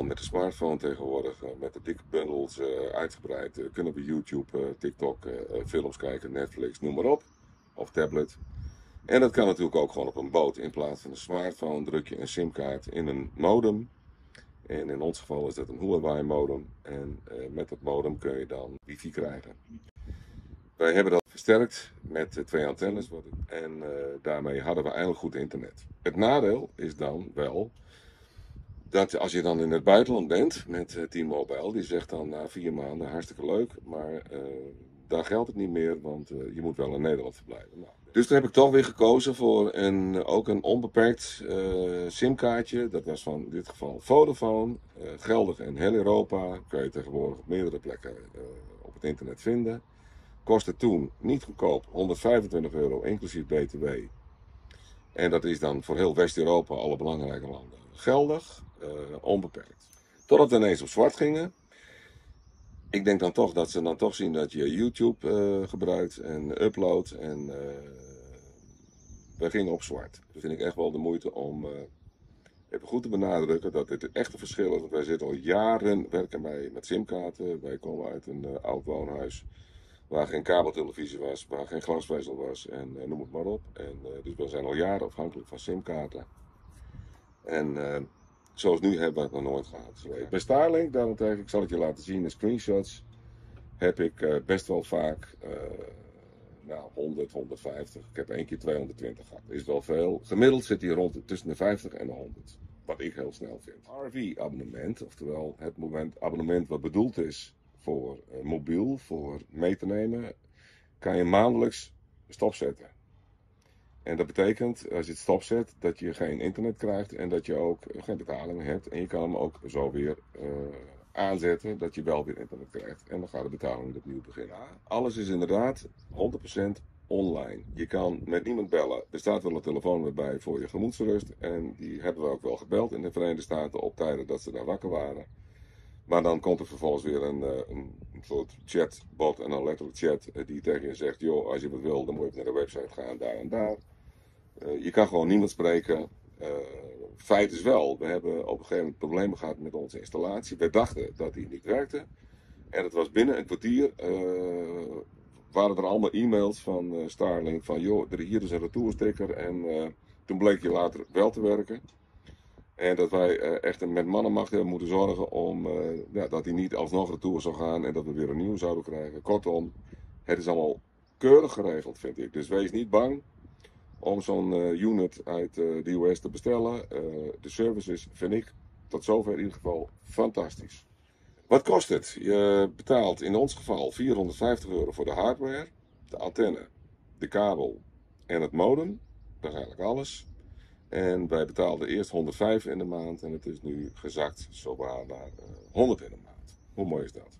kan met de smartphone tegenwoordig, eh, met de dikke bundels eh, uitgebreid, eh, kunnen we YouTube, TikTok, films kijken, Netflix, noem maar op. Of tablet. En dat kan natuurlijk ook gewoon op een boot. In plaats van een smartphone druk je een simkaart in een modem. En in ons geval is dat een Huawei modem. En met dat modem kun je dan wifi krijgen. Wij hebben dat versterkt met twee antennes. En daarmee hadden we eigenlijk goed internet. Het nadeel is dan wel dat als je dan in het buitenland bent met eh, T-Mobile, die zegt dan na vier maanden hartstikke leuk, maar eh daar geldt het niet meer, want eh, je moet wel in Nederland verblijven. Nou, dus toen heb ik toch weer gekozen voor een, ook een onbeperkt simkaartje. Dat was van in dit geval Vodafone, geldig in heel Europa. Kan je tegenwoordig op meerdere plekken op het internet vinden. Kostte toen niet goedkoop, 125 euro inclusief BTW. En dat is dan voor heel West-Europa, alle belangrijke landen, geldig, eh, onbeperkt. Totdat we ineens op zwart gingen. Ik denk dan toch dat ze dan toch zien dat je YouTube eh, gebruikt en uploadt. En eh, we gingen op zwart. Dat vind ik echt wel de moeite om even goed te benadrukken dat dit het echte verschil is. Want wij zitten al jaren, werken wij met simkaarten. Wij komen uit een oud woonhuis waar geen kabeltelevisie was, waar geen glasvezel was en noem het maar op. En, dus we zijn al jaren afhankelijk van simkaarten. En zoals nu hebben we het nog nooit gehad. Bij Starlink daarentegen, ik zal het je laten zien in screenshots, heb ik eh, best wel vaak eh, nou, 100, 150. Ik heb één keer 220 gehad. Is wel veel. Gemiddeld zit hij rond tussen de 50 en de 100. Wat ik heel snel vind. RV-abonnement, oftewel het moment, abonnement wat bedoeld is voor eh, mobiel, voor mee te nemen, kan je maandelijks stopzetten. En dat betekent, als je het stopzet, dat je geen internet krijgt en dat je ook geen betaling hebt. En je kan hem ook zo weer eh, aanzetten dat je wel weer internet krijgt. En dan gaat de betaling opnieuw beginnen. Alles is inderdaad 100% online. Je kan met niemand bellen. Er staat wel een telefoon bij voor je gemoedsrust. En die hebben we ook wel gebeld in de Verenigde Staten op tijden dat ze daar wakker waren. Maar dan komt er vervolgens weer een, eh, een, soort chatbot en een letterlijk chat eh, die tegen je zegt: joh, als je wat wil, dan moet je naar de website gaan, daar en daar. Eh, je kan gewoon niemand spreken. Feit is wel, we hebben op een gegeven moment problemen gehad met onze installatie. We dachten dat die niet werkte. En het was binnen een kwartier. waren er allemaal e-mails van Starlink van joh, er, hier is een retoursticker. En toen bleek je later wel te werken. En dat wij eh, echt met mannenmacht hebben moeten zorgen om eh, ja, dat hij niet alsnog retour zou gaan en dat we weer een nieuw zouden krijgen. Kortom, het is allemaal keurig geregeld, vind ik. Dus wees niet bang om zo'n eh, unit uit eh, de US te bestellen. Eh, de service is, vind ik, tot zover in ieder geval fantastisch. Wat kost het? Je betaalt in ons geval 450 euro voor de hardware, de antenne, de kabel en het modem. Dat is eigenlijk alles. En wij betaalden eerst 105 in de maand en het is nu gezakt zowaar naar eh, 100 in de maand. Hoe mooi is dat?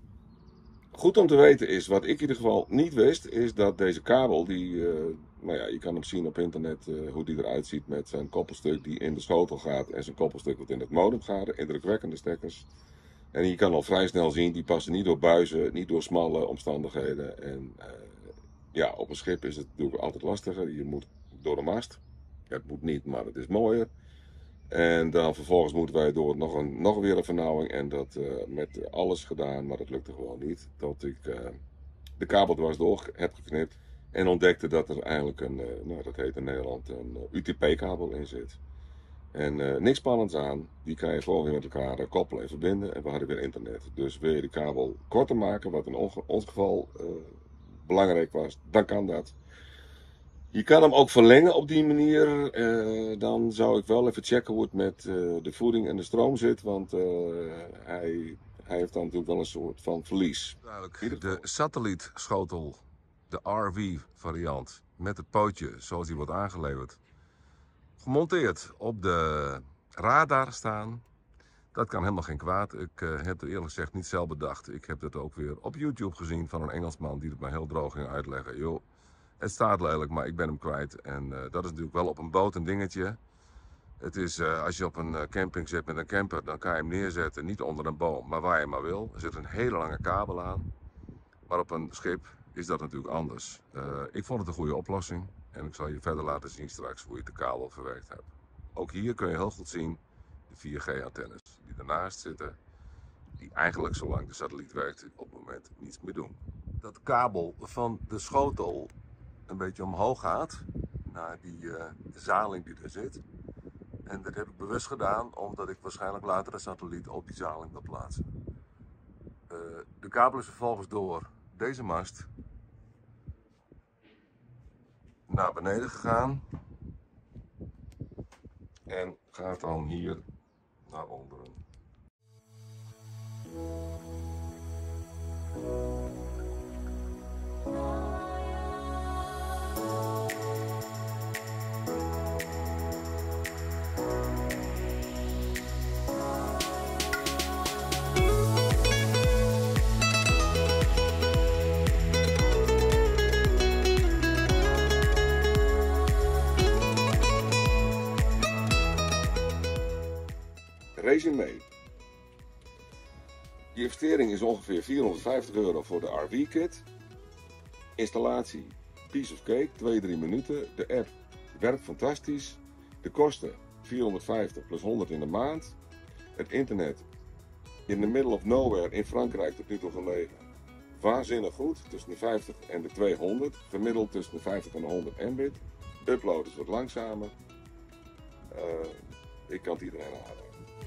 Goed om te weten is, wat ik in ieder geval niet wist, is dat deze kabel, die, eh, nou ja, je kan hem zien op internet eh, hoe die eruit ziet met zijn koppelstuk die in de schotel gaat en zijn koppelstuk wat in het modem gaat, indrukwekkende stekkers. En je kan al vrij snel zien, die passen niet door buizen, niet door smalle omstandigheden. En eh, ja, op een schip is het natuurlijk altijd lastiger. Je moet door de mast. Het moet niet, maar het is mooier. En dan vervolgens moeten wij door nog, een, nog weer een vernauwing. En dat eh, met alles gedaan, maar dat lukte gewoon niet. Tot ik eh, de kabel dwars door heb geknipt. En ontdekte dat er eigenlijk een, eh, nou dat heet in Nederland, een UTP-kabel in zit. En niks spannends aan. Die kan je gewoon weer met elkaar koppelen en verbinden. En we hadden weer internet. Dus wil je de kabel korter maken, wat in ons geval belangrijk was, dan kan dat. Je kan hem ook verlengen op die manier. Eh, dan zou ik wel even checken hoe het met eh, de voeding en de stroom zit. Want eh, hij, hij heeft dan natuurlijk wel een soort van verlies. Duidelijk. De satellietschotel, de RV-variant, met het pootje zoals die wordt aangeleverd. Gemonteerd op de radar staan. Dat kan helemaal geen kwaad. Ik heb het eerlijk gezegd niet zelf bedacht. Ik heb het ook weer op YouTube gezien van een Engelsman die het mij heel droog ging uitleggen. Joh, het staat lelijk, maar ik ben hem kwijt. En eh, dat is natuurlijk wel op een boot een dingetje. Het is, eh, als je op een eh, camping zit met een camper, dan kan je hem neerzetten, niet onder een boom, maar waar je maar wil. Er zit een hele lange kabel aan. Maar op een schip is dat natuurlijk anders. Ik vond het een goede oplossing. En ik zal je verder laten zien straks hoe je de kabel verwerkt hebt. Ook hier kun je heel goed zien de 4G-antennes die ernaast zitten, die eigenlijk zolang de satelliet werkt op het moment niets meer doen. Dat kabel van de schotel een beetje omhoog gaat naar die uh, zaling die er zit. En dat heb ik bewust gedaan omdat ik waarschijnlijk later een satelliet op die zaling wil plaatsen. Uh, de kabel is vervolgens door deze mast naar beneden gegaan. En gaat dan hier naar onderen. Resume. Die investering is ongeveer 450 euro voor de RV-kit. Installatie, piece of cake, 2-3 minuten. De app werkt fantastisch. De kosten 450 plus 100 in de maand. Het internet in the middle of nowhere in Frankrijk tot nu toe gelegen. Waanzinnig goed, tussen de 50 en de 200. Gemiddeld tussen de 50 en de 100 mbit. Upload is wat langzamer. Uh, ik kan het iedereen aanraden.